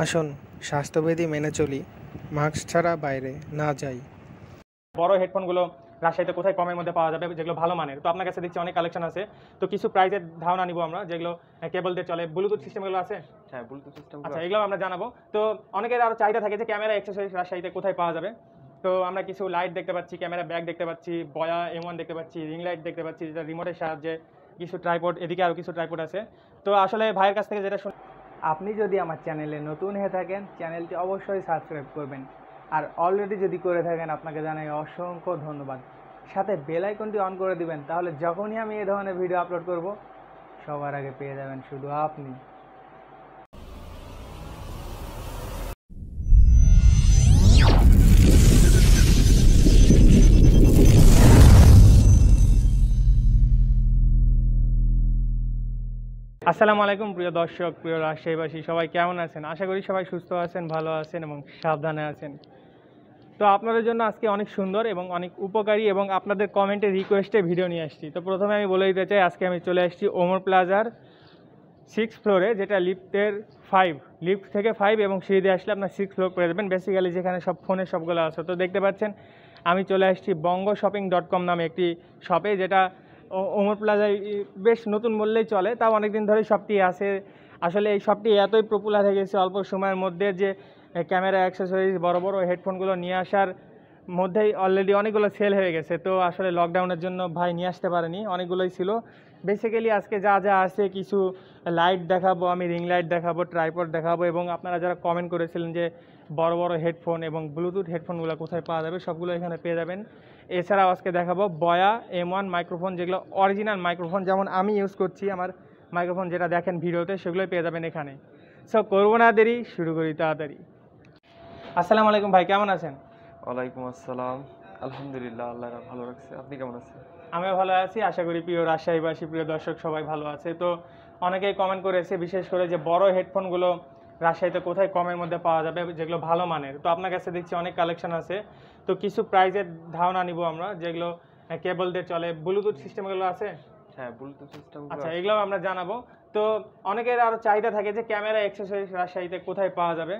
আসুন স্বাস্থ্যবিধি মেনে চলি মাস্ক ছাড়া বাইরে না যাই। বড় হেডফোনগুলো রাজশাহীতে কোথায় কমের মধ্যে পাওয়া যাবে যেগুলো ভালো মানের? তো আপনার কাছে দেখছি অনেক কালেকশন আছে। তো কিছু প্রাইজের ধারণা নিব আমরা যেগুলো কেবল দিয়ে চলে। ব্লুটুথ সিস্টেমগুলো আছে? হ্যাঁ ব্লুটুথ সিস্টেম আচ্ছা এগুলো আমরা জানাব। তো অনেকের আরও চাহিদা থাকে যে ক্যামেরা এক্সেসরিজ রাজশাহীতে কোথায় পাওয়া যাবে। তো আমরা কিছু লাইট দেখতে পাচ্ছি ক্যামেরা ব্যাগ দেখতে পাচ্ছি বয়া এম ওয়ান দেখতে পাচ্ছি রিং লাইট দেখতে পাচ্ছি যেটা রিমোটের সাহায্যে কিছু ট্রাইপড এদিকে আরও কিছু ট্রাইপড আছে। তো আসলে ভাইয়ের কাছ থেকে যেটা শুন আপনি যদি আমার চ্যানেলে নতুন হয়ে থাকেন, চ্যানেলটি অবশ্যই সাবস্ক্রাইব করবেন। আর অলরেডি যদি করে থাকেন, আপনাকে জানাই অসংখ্য ধন্যবাদ। সাথে বেল আইকনটি অন করে দিবেন, তাহলে যখনই আমি এ ধরনের ভিডিও আপলোড করব, সবার আগে পেয়ে যাবেন শুধু আপনি। আসসালামু আলাইকুম, প্রিয় দর্শক, প্রিয় রাজশাহীবাসী, সবাই কেমন আছেন? আশা করি সবাই সুস্থ আছেন, ভালো আছেন এবং সাবধানে আছেন। তো আপনাদের জন্য আজকে অনেক সুন্দর এবং অনেক উপকারী এবং আপনাদের কমেন্টে রিকোয়েস্টে ভিডিও নিয়ে আসছি। তো প্রথমে আমি বলে দিতে চাই, আজকে আমি চলে আসছি ওমর প্লাজার সিক্স ফ্লোরে যেটা লিফটের ফাইভ লিফট থেকে ফাইভ এবং সিঁড়ি দিয়ে আসলে আপনার সিক্স ফ্লোর পেয়ে যাবেন বেসিক্যালি যেখানে সব ফোনের সবগুলো আছে। তো দেখতে পাচ্ছেন, আমি চলে আসছি বঙ্গ শপিং ডট কম নামে একটি শপে যেটা ওমর প্লাজায় বেশ নতুন বললেই চলে, তাও অনেক দিন ধরেই শপটি আছে। আসলে এই সবটি এতই পপুলার হয়ে গেছে অল্প সময়ের মধ্যে যে ক্যামেরা অ্যাক্সেসরিজ বড় বড় হেডফোনগুলো নিয়ে আসার মধ্যেই অলরেডি অনেকগুলো সেল হয়ে গেছে। তো আসলে লকডাউনের জন্য ভাই নিয়ে আসতে পারেনি, অনেকগুলোই ছিল। বেসিক্যালি আজকে যা যা আছে, কিছু লাইট দেখাবো, আমি রিং লাইট দেখাবো ট্রাইপড দেখাবো, এবং আপনারা যারা কমেন্ট করেছিলেন যে বড় বড় হেডফোন এবং ব্লুটুথ হেডফোনগুলো কোথায় পাওয়া যাবে, সবগুলো এখানে পেয়ে যাবেন। এছাড়াও আজকে দেখাবো বয়া এম ওয়ান মাইক্রোফোন যেগুলো অরিজিনাল মাইক্রোফোন যেমন আমি ইউজ করছি, আমার মাইক্রোফোন যেটা দেখেন ভিডিওতে, সেগুলোই পেয়ে যাবেন এখানে। সো করব না দেরি, শুরু করি তাড়াতাড়ি। আসসালামু আলাইকুম ভাই, কেমন আছেন? ওয়ালাইকুম আসসালাম। আলহামদুলিল্লাহ, আল্লাহ ভালো রাখছে। আপনি কেমন আছেন? আমিও ভালো আছি আশা করি প্রিয় রাজশাহীবাসী প্রিয় দর্শক সবাই ভালো আছে। তো অনেকেই কমেন্ট করেছে বিশেষ করে যে বড় হেডফোনগুলো রাজশাহীতে কোথায় কমের মধ্যে পাওয়া যাবে যেগুলো ভালো মানের। তো আপনার কাছে দেখছি অনেক কালেকশন আছে। তো কিছু প্রাইজের ধারণা নিব আমরা যেগুলো কেবল দিয়ে চলে ব্লুটুথ সিস্টেমগুলো আছে? হ্যাঁ ব্লুটুথ সিস্টেম আচ্ছা এগুলো আমরা জানাব। তো অনেকের আরও চাহিদা থাকে যে ক্যামেরা অ্যাক্সেসরিজ রাজশাহীতে কোথায় পাওয়া যাবে?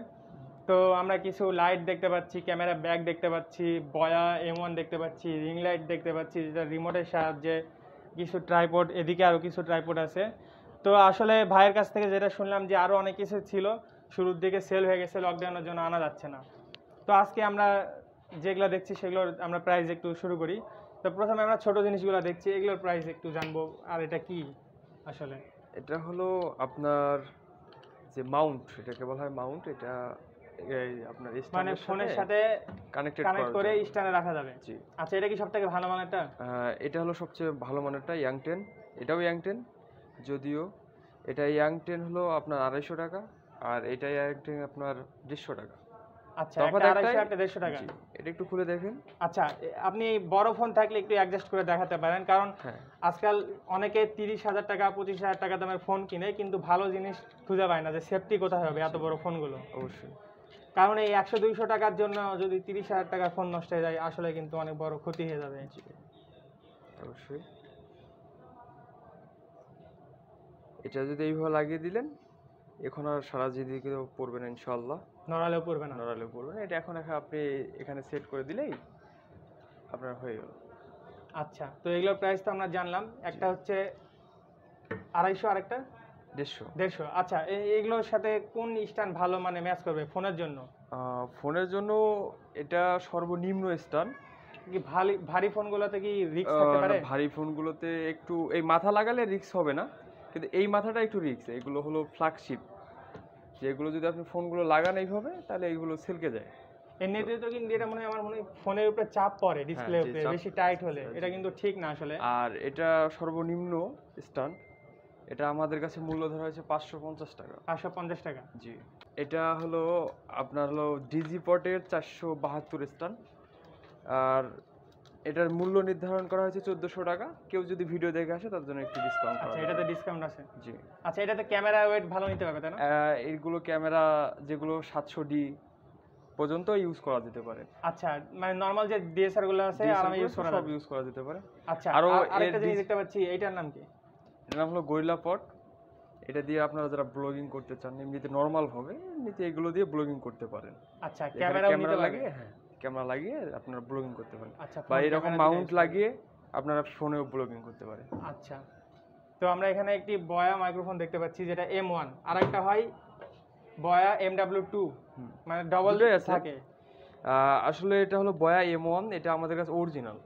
তো আমরা কিছু লাইট দেখতে পাচ্ছি ক্যামেরা ব্যাগ দেখতে পাচ্ছি বয়া এম দেখতে পাচ্ছি রিং লাইট দেখতে পাচ্ছি, যেটা রিমোটের সাহায্যে কিছু ট্রাইপড এদিকে আরও কিছু ট্রাইপড আছে। তো আসলে ভাইয়ের কাছ থেকে যেটা শুনলাম যে আরও অনেক কিছু ছিল, শুরুর দিকে সেল হয়ে গেছে লকডাউনের জন্য আনা যাচ্ছে না। তো আজকে আমরা যেগুলো দেখছি সেগুলোর আমরা প্রাইস একটু শুরু করি। তো প্রথমে আমরা ছোট জিনিসগুলো দেখছি, এগুলোর প্রাইস একটু জানব, আর এটা কি আসলে? এটা হলো আপনার যে মাউন্ট এটাকে বলা হয় মাউন্ট এটা এই আপনার মানে ফোনের সাথে কানেক্টেড কানেক্ট করে স্ট্যান্ডে রাখা যাবে। জি। আচ্ছা এটা কি ভালো মানেরটা এটা হলো সবচেয়ে ভালো মানেরটা ইয়াং টেন। এটাও ইয়াং টেন যদিও এটা ইয়াং টেন হলো আপনার আড়াইশো টাকা আর এটা ইয়াং টেন আপনার দেড়শো টাকা। আচ্ছা একটা আড়াইশো একটা দেড়শো টাকা। এটা একটু খুলে দেখেন। আচ্ছা আপনি বড় ফোন থাকলে একটু অ্যাডজাস্ট করে দেখাতে পারেন কারণ হ্যাঁ। আজকাল অনেকে তিরিশ হাজার টাকা পঁচিশ হাজার টাকা দামের ফোন কিনে কিন্তু ভালো জিনিস খুঁজে পায় না যে সেফটি কোথায় হবে এত বড় ফোনগুলো। অবশ্যই। কারণ এই একশো দুইশো টাকার জন্য যদি তিরিশ হাজার টাকার ফোন নষ্ট হয়ে যায় আসলে কিন্তু অনেক বড় ক্ষতি হয়ে যাবে। অবশ্যই। এটা যদি এইভাবে লাগিয়ে দিলেন এখন আর সারা যেদিকে পড়বে না ইনশাল্লাহ নড়ালেও পড়বে না। নড়ালে পড়বে না। এটা এখন এখন আপনি এখানে সেট করে দিলেই আপনার হয়ে গেল। আচ্ছা তো এগুলোর প্রাইস তো আমরা জানলাম। একটা হচ্ছে আড়াইশো আরেকটা। দেড়শো। দেড়শো। আচ্ছা এগুলোর সাথে কোন স্ট্যান্ড ভালো মানে ম্যাচ করবে ফোনের জন্য? ফোনের জন্য এটা সর্বনিম্ন স্থান কি ভারী ভারী ফোনগুলোতে কি রিস্ক থাকতে পারে? ভারী ফোনগুলোতে একটু এই মাথা লাগালে রিস্ক হবে না কিন্তু এই মাথাটা একটু রিস্ক এগুলো হলো ফ্ল্যাগশিপ যেগুলো যদি আপনি ফোনগুলো লাগান এইভাবে তাহলে এইগুলো সিল্কে যায়। এমনিতে তো কিন্তু এটা মনে হয় আমার মনে হয় ফোনের উপরে চাপ পড়ে ডিসপ্লে হ্যাঁ, উপরে বেশি টাইট হলে। এটা কিন্তু ঠিক না আসলে। আর এটা সর্বনিম্ন স্টান। এটা আমাদের কাছে মূল্য ধরা হয়েছে পাঁচশো পঞ্চাশ টাকা। পাঁচশো পঞ্চাশ টাকা। জি। এটা হলো আপনার হলো ডিজি পটের চারশো বাহাত্তর স্টান আর এটার মূল্য নির্ধারণ করা হয়েছে চোদ্দোশো টাকা। কেউ যদি ভিডিও দেখে আসে তার জন্য একটু ডিসকাউন্ট করা আচ্ছা এটাতে ডিসকাউন্ট আছে। জি। আচ্ছা এটাতে ক্যামেরা ওয়েট ভালো নিতে পারবে তাই না? এইগুলো ক্যামেরা যেগুলো সাতশো ডি পর্যন্ত ইউজ করা যেতে পারে। আচ্ছা মানে নর্মাল যে ডিএসআরগুলো আছে আরামে ইউজ করা সব ইউজ করা যেতে পারে। আচ্ছা আরও আর আরেকটা জিনিস দেখতে পাচ্ছি এটার নাম কি? এর নাম হলো গরিলা পট। এটা দিয়ে আপনারা যারা ব্লগিং করতে চান এমনিতে নর্মাল ভাবে এমনিতে এগুলো দিয়ে ব্লগিং করতে পারেন। আচ্ছা ক্যামেরা পারবে। লাগিয়ে হ্যাঁ ক্যামেরা লাগিয়ে আপনারা ব্লগিং করতে পারেন। আচ্ছা বা এরকম মাউন্ট লাগিয়ে আপনারা ফোনেও ব্লগিং করতে পারেন। আচ্ছা তো আমরা এখানে একটি বয়া মাইক্রোফোন দেখতে পাচ্ছি যেটা এম ওয়ান আর একটা হয় বয়া এম ডাব্লিউ টু। মানে ডবল থাকে। আসলে এটা হলো বয়া এম ওয়ান এটা আমাদের কাছে অরিজিনাল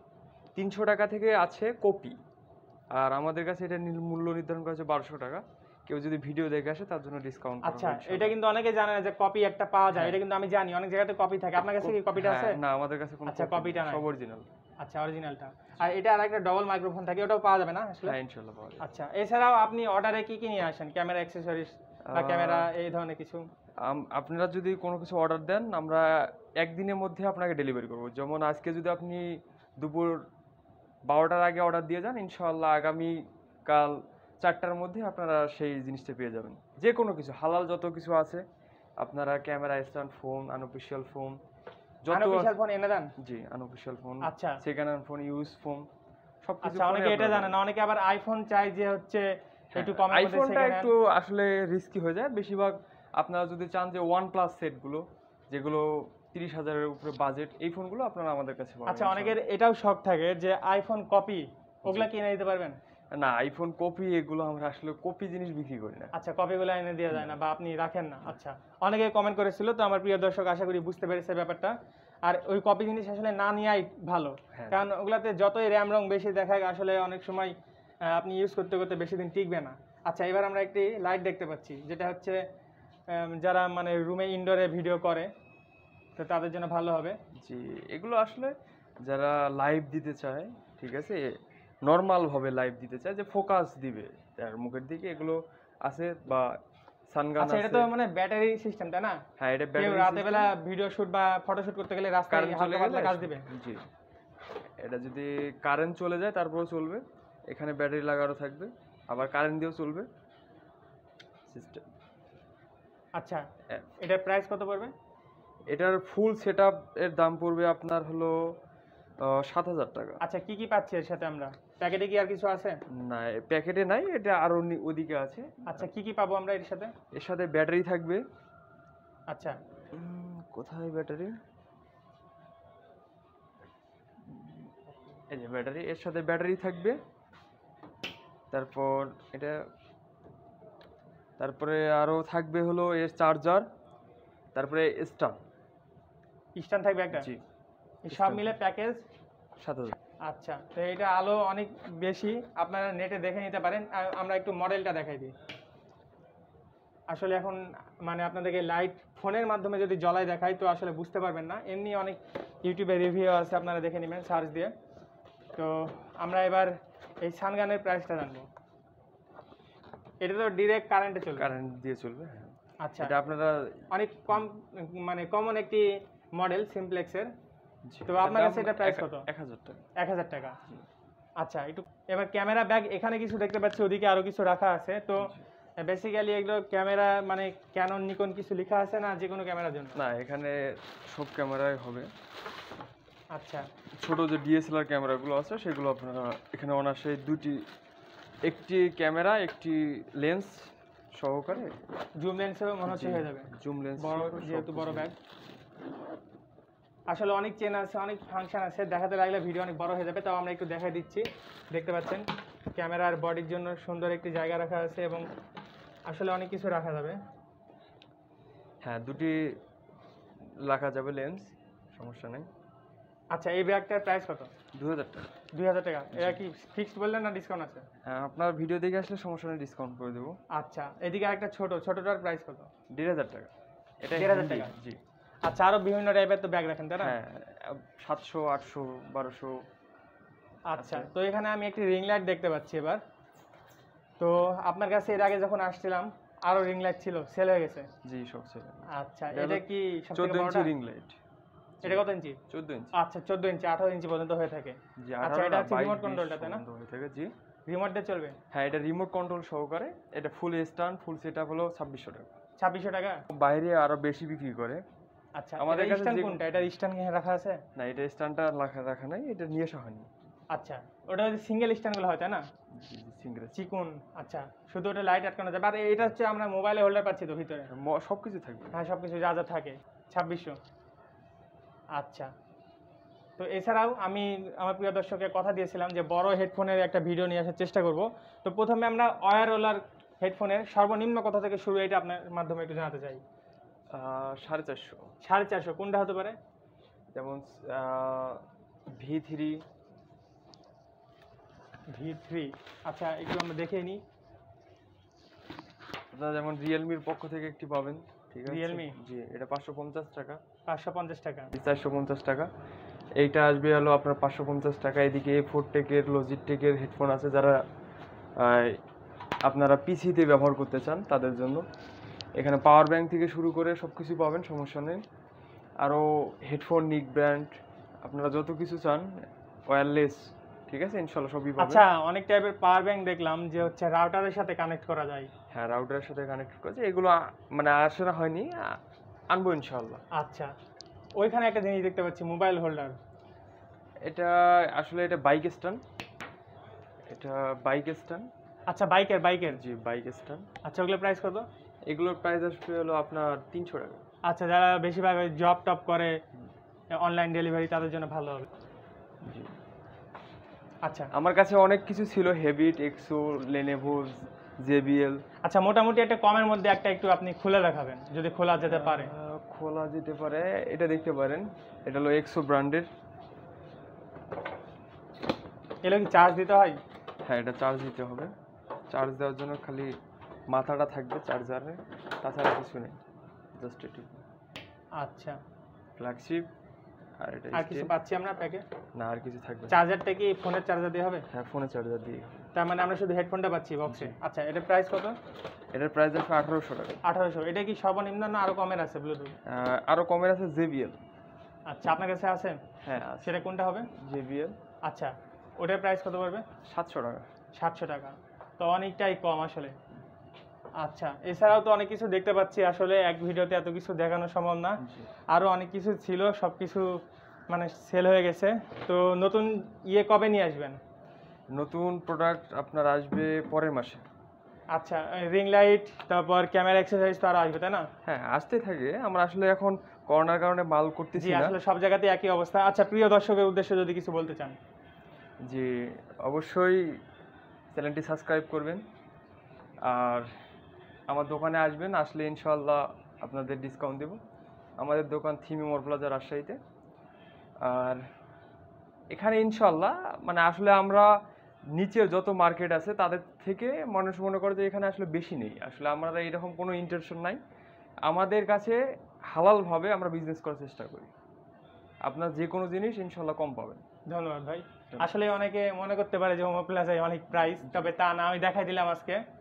তিনশো টাকা থেকে আছে কপি আর আমাদের কাছে এটা মূল্য নির্ধারণ করা হচ্ছে বারোশো টাকা। কেউ যদি ভিডিও দেখে আসে তার জন্য ডিসকাউন্ট আচ্ছা এটা কিন্তু অনেকে জানে না যে কপি একটা পাওয়া যায়। হ্যাঁ। এটা কিন্তু আমি জানি অনেক জায়গাতে কপি থাকে। আপনার কাছে কি কপিটা আছে? না আমাদের কাছে কোনো আচ্ছা, copy copy টা নেই, নাই। সব অরিজিনাল আচ্ছা অরিজিনালটা আর এটা আর একটা ডবল মাইক্রোফোন থাকে ওটাও পাওয়া যাবে না আসলে? হ্যাঁ ইনশাল্লাহ পাওয়া যাবে। আচ্ছা এছাড়াও আপনি অর্ডারে কি কি নিয়ে আসেন? ক্যামেরা অ্যাক্সেসরিজ বা ক্যামেরা এই ধরনের কিছু? আপনারা যদি কোনো কিছু অর্ডার দেন আমরা একদিনের মধ্যে আপনাকে ডেলিভারি করব। যেমন আজকে যদি আপনি দুপুর বারোটার আগে অর্ডার দিয়ে যান ইনশাল্লাহ আগামী কাল চারটার মধ্যে আপনারা সেই জিনিসটা পেয়ে যাবেন। যে কোনো কিছু হালাল যত কিছু আছে আপনারা camera stand phone unofficial phone যত ফোন এনে দেন? জি আনঅফিসিয়াল ফোন আচ্ছা। Second hand phone use phone সব অনেকে এটা জানে না অনেকে আবার আইফোন চাই যে হচ্ছে একটু আইফোনটা একটু আসলে রিস্কি হয়ে যায়। বেশিরভাগ আপনারা যদি চান যে ওয়ান প্লাস সেটগুলো যেগুলো তিরিশ হাজারের উপরে বাজেট এই ফোনগুলো আপনারা আমাদের কাছে পাবেন আচ্ছা অনেকের এটাও শখ থাকে যে আইফোন কপি ওগুলা কিনে দিতে পারবেন? না আইফোন কপি এগুলো আমরা আসলে কপি জিনিস বিক্রি করি না। আচ্ছা কপিগুলো এনে দেওয়া যায় না বা আপনি রাখেন না। আচ্ছা অনেকে কমেন্ট করেছিল তো আমার প্রিয় দর্শক আশা করি বুঝতে পেরেছে ব্যাপারটা। আর ওই কপি জিনিস আসলে না নেওয়াই ভালো। হ্যাঁ। কারণ ওগুলাতে যতই র্যাম রং বেশি দেখায় আসলে অনেক সময় আপনি ইউজ করতে করতে বেশি দিন টিকবে না। আচ্ছা এবার আমরা একটি লাইট দেখতে পাচ্ছি যেটা হচ্ছে যারা মানে রুমে ইনডোরে ভিডিও করে তো তাদের জন্য ভালো হবে। জি এগুলো আসলে যারা লাইভ দিতে চায় ঠিক আছে নর্মাল ভাবে লাইভ দিতে চায় যে ফোকাস দিবে তার মুখের দিকে এগুলো আছে বা সানগান আচ্ছা এটা তো মানে ব্যাটারি সিস্টেম তাই না? হ্যাঁ এটা কেউ ব্যাটারি রাতে বেলা ভিডিও শুট বা ফটো শুট করতে গেলে রাস্তায় চলে গেলে কাজ দিবে। জি এটা যদি কারেন্ট চলে যায় তারপরেও চলবে। এখানে ব্যাটারি লাগানো থাকবে আবার কারেন্ট দিয়েও চলবে। সিস্টেম আচ্ছা হ্যাঁ। এটার প্রাইস কত পড়বে? এটার ফুল সেট এর দাম পড়বে আপনার হলো সাত হাজার টাকা। আচ্ছা কি কি পাচ্ছি এর সাথে আমরা? প্যাকেটে কি আর কিছু আছে? না প্যাকেটে নাই এটা আরও ওদিকে আছে। আচ্ছা কি কি পাবো আমরা এর সাথে? এর সাথে ব্যাটারি থাকবে। আচ্ছা। কোথায় ব্যাটারি? এই যে ব্যাটারি এর সাথে ব্যাটারি থাকবে। তারপর এটা তারপরে আরও থাকবে হলো এর চার্জার তারপরে স্টাম স্ট্যান্ড থাকবে একটা? জি সব মিলে প্যাকেজ সাত হাজার। আচ্ছা তো এটা আলো অনেক বেশি আপনারা নেটে দেখে নিতে পারেন। আমরা একটু মডেলটা দেখাই দিই। আসলে এখন মানে আপনাদেরকে লাইট ফোনের মাধ্যমে যদি জ্বলাই দেখাই তো আসলে বুঝতে পারবেন না। এমনি অনেক ইউটিউবে রিভিউ আছে আপনারা দেখে নেবেন সার্চ দিয়ে। তো আমরা এবার এই সানগানের প্রাইসটা জানব। এটা তো ডিরেক্ট কারেন্টে চলবে। কারেন্ট দিয়ে চলবে হ্যাঁ। আচ্ছা। এটা আপনারা অনেক কম মানে কমন একটি মডেল সিমপ্লেক্সের। তো আপনার কাছে এটা এক- কত? এক হাজার টাকা। এক হাজার টাকা। আচ্ছা একটু এবার ক্যামেরা ব্যাগ এখানে কিছু দেখতে পাচ্ছি ওদিকে আরও কিছু রাখা আছে। তো বেসিক্যালি এগুলো ক্যামেরা মানে ক্যানন নিকন কিছু লেখা আছে না যে কোনো ক্যামেরার জন্য? না এখানে সব ক্যামেরাই হবে। আচ্ছা। ছোট যে ডিএসএলআর ক্যামেরাগুলো আছে সেগুলো আপনারা এখানে অনায়াসে দুটি একটি ক্যামেরা একটি লেন্স সহকারে জুম লেন্সেও মনে হচ্ছে হয়ে যাবে। জুম লেন্স বড় যেহেতু বড় ব্যাগ। আসলে অনেক চেন আছে অনেক ফাংশন আছে দেখাতে লাগলে ভিডিও অনেক বড় হয়ে যাবে তাও আমরা একটু দেখাই দিচ্ছি। দেখতে পাচ্ছেন ক্যামেরার বডির জন্য সুন্দর একটি জায়গা রাখা আছে এবং আসলে অনেক কিছু রাখা যাবে। হ্যাঁ দুটি রাখা যাবে লেন্স সমস্যা নেই। আচ্ছা এই ব্যাগটার প্রাইস কত? দু হাজার টাকা। দুই হাজার টাকা এটা কি ফিক্সড বললেন না ডিসকাউন্ট আছে? হ্যাঁ আপনার ভিডিও দেখে আসলে সমস্যা নেই ডিসকাউন্ট করে দেবো। আচ্ছা এদিকে আরেকটা ছোট ছোটটার প্রাইস কত? দেড় হাজার টাকা। এটা দেড় হাজার টাকা? জি। আচ্ছা আরও বিভিন্ন টাইপের তো ব্যাগ রাখেন তাই না? হ্যাঁ সাতশো আটশো বারোশো। আচ্ছা তো এখানে আমি একটি রিং লাইট দেখতে পাচ্ছি এবার। তো আপনার কাছে এর আগে যখন আসছিলাম আরও রিং লাইট ছিল সেল হয়ে গেছে। জি সব ছেলে আচ্ছা এটা কি সবথেকে চোদ্দ ইঞ্চি বড়টা? রিং লাইট এটা কত ইঞ্চি? চোদ্দ ইঞ্চি। আচ্ছা চোদ্দ ইঞ্চি আঠারো ইঞ্চি পর্যন্ত হয়ে থাকে। জি আচ্ছা, এটা হচ্ছে বাইশ, remote বিশ control টা, তাই না? হয়ে থাকে জি। রিমোট দিয়ে চলবে? হ্যাঁ এটা রিমোট কন্ট্রোল সহকারে। এটা ফুল স্ট্যান্ড ফুল সেট হলো ছাব্বিশশো টাকা। ছাব্বিশশো টাকা? বাইরে আরও বেশি বিক্রি করে। আচ্ছা আমাদের কাছে স্ট্যান্ড কোনটা? এটা স্ট্যান্ড রাখা আছে? না এটা স্ট্যান্ডটা রাখা রাখা নাই এটা নিয়ে আসা হয়নি। আচ্ছা ওটা হচ্ছে সিঙ্গেল স্ট্যান্ডগুলো হয় তাই না? সিঙ্গেল চিকুন আচ্ছা শুধু ওটা লাইট আটকানো যাবে আর এটা হচ্ছে আমরা মোবাইলে হোল্ডার পাচ্ছি তো ভিতরে। সব কিছু থাকবে। হ্যাঁ সব কিছু যা যা থাকে ছাব্বিশশো। আচ্ছা তো এছাড়াও আমি আমার প্রিয় দর্শকের কথা দিয়েছিলাম যে বড় হেডফোনের একটা ভিডিও নিয়ে আসার চেষ্টা করব। তো প্রথমে আমরা ওয়ার রোলার হেডফোনের সর্বনিম্ন কথা থেকে শুরু এটা আপনার মাধ্যমে একটু জানাতে চাই। সাড়ে চারশো। সাড়ে চারশো কোনটা হতে পারে? যেমন ভি থ্রি ভি থ্রি আচ্ছা একটু আমরা দেখে নিই আপনারা যেমন রিয়েলমির পক্ষ থেকে একটি পাবেন ঠিক আছে? Realme? জি এটা পাঁচশো পঞ্চাশ টাকা। পাঁচশো পঞ্চাশ টাকা। চারশো পঞ্চাশ টাকা। এইটা আসবে হলো আপনার পাঁচশো পঞ্চাশ টাকা। এদিকে এ ফোর টেকের লজিক টেকের হেডফোন আছে। যারা আপনারা পিসিতে ব্যবহার করতে চান তাদের জন্য। এখানে পাওয়ার ব্যাংক থেকে শুরু করে সব কিছু পাবেন সমস্যা নেই। আরও হেডফোন নিক ব্র্যান্ড আপনারা যত কিছু চান ওয়্যারলেস ঠিক আছে? ইনশাল্লাহ সবই পাবেন। আচ্ছা অনেক টাইপের পাওয়ার ব্যাংক দেখলাম যে হচ্ছে রাউটারের সাথে কানেক্ট করা যায়। হ্যাঁ রাউটারের সাথে কানেক্ট করা যায়। এগুলো মানে আসলে হয়নি আনব ইনশাল্লাহ। আচ্ছা ওইখানে একটা জিনিস দেখতে পাচ্ছি মোবাইল হোল্ডার এটা আসলে এটা বাইক স্ট্যান্ড এটা বাইক স্ট্যান্ড আচ্ছা বাইকের বাইকের জি বাইক স্ট্যান্ড আচ্ছা ওগুলো প্রাইস কত? এগুলোর প্রাইস আসবে হলো আপনার তিনশো টাকা। আচ্ছা যারা বেশিরভাগ জব টপ করে অনলাইন ডেলিভারি তাদের জন্য ভালো হবে। জি। আচ্ছা। আমার কাছে অনেক কিছু ছিল হেভিট এক্সো লেনেভো জেবিএল আচ্ছা মোটামুটি একটা কমের মধ্যে একটা একটু আপনি খুলে দেখাবেন যদি খোলা যেতে পারে। খোলা যেতে পারে এটা দেখতে পারেন। এটা হলো এক্সো ব্র্যান্ডের এগুলো কি চার্জ দিতে হয়? হ্যাঁ এটা চার্জ দিতে হবে। চার্জ দেওয়ার জন্য খালি মাথাটা থাকবে চার্জারে তাছাড়া কিছু নেই জাস্ট এটু আচ্ছা। ফ্ল্যাগশিপ আর এটা আর কিছু পাচ্ছি আমরা প্যাকে? না আর কিছু থাকবে চার্জারটা কি ফোনের চার্জার দিয়ে হবে? হ্যাঁ ফোনের চার্জার দিয়ে। তার মানে আমরা শুধু হেডফোনটা পাচ্ছি বক্সে আচ্ছা এটার প্রাইস কত? এটার প্রাইস আসবে আঠারোশো টাকা। আঠারোশো। এটা কি সর্বনিম্ন না আরও কমের আছে ব্লুটুথ আরও কমের আছে জেবিএল আচ্ছা আপনার কাছে আছে? হ্যাঁ আছে। সেটা কোনটা হবে? জেবিএল আচ্ছা ওটার প্রাইস কত পড়বে? সাতশো টাকা। সাতশো টাকা। তো অনেকটাই কম আসলে। আচ্ছা এছাড়াও তো অনেক কিছু দেখতে পাচ্ছি আসলে এক ভিডিওতে এত কিছু দেখানো সম্ভব না। জি। আরও অনেক কিছু ছিল সব কিছু মানে সেল হয়ে গেছে। তো নতুন ইয়ে কবে নিয়ে আসবেন? নতুন প্রোডাক্ট আপনার আসবে পরের মাসে। আচ্ছা রিং লাইট তারপর ক্যামেরা এক্সারসাইজ তো আরও আসবে তাই না? হ্যাঁ আসতে থাকে। আমরা আসলে এখন করোনার কারণে মাল করতেছি জি না। আসলে সব জায়গাতে একই অবস্থা। আচ্ছা প্রিয় দর্শকের উদ্দেশ্যে যদি কিছু বলতে চান। যে অবশ্যই চ্যানেলটি সাবস্ক্রাইব করবেন। আর আমার দোকানে আসবেন আসলে ইনশাল্লাহ আপনাদের ডিসকাউন্ট দেব। আমাদের দোকান থিমি মোর প্লাজা রাজশাহীতে। আর এখানে ইনশাল্লাহ মানে আসলে আমরা নিচের যত মার্কেট আছে তাদের থেকে মানুষ মনে করে যে এখানে আসলে বেশি নেই। আসলে আমরা এরকম কোনো ইন্টারেশন নাই। আমাদের কাছে হালালভাবে আমরা বিজনেস করার চেষ্টা করি। আপনার যে কোনো জিনিস ইনশাল্লাহ কম পাবেন। ধন্যবাদ ভাই। আসলে অনেকে মনে করতে পারে যে হোমো প্লাজায় অনেক প্রাইস তবে তা না আমি দেখাই দিলাম আজকে।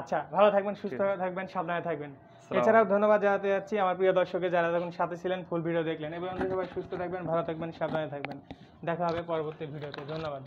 আচ্ছা ভালো থাকবেন সুস্থ থাকবেন সাবধানে থাকবেন। এছাড়াও ধন্যবাদ জানাতে যাচ্ছি আমার প্রিয় দর্শকের যারা তখন সাথে ছিলেন ফুল ভিডিও দেখলেন। এবং সবাই সুস্থ থাকবেন ভালো থাকবেন সাবধানে থাকবেন। দেখা হবে পরবর্তী ভিডিওতে ধন্যবাদ।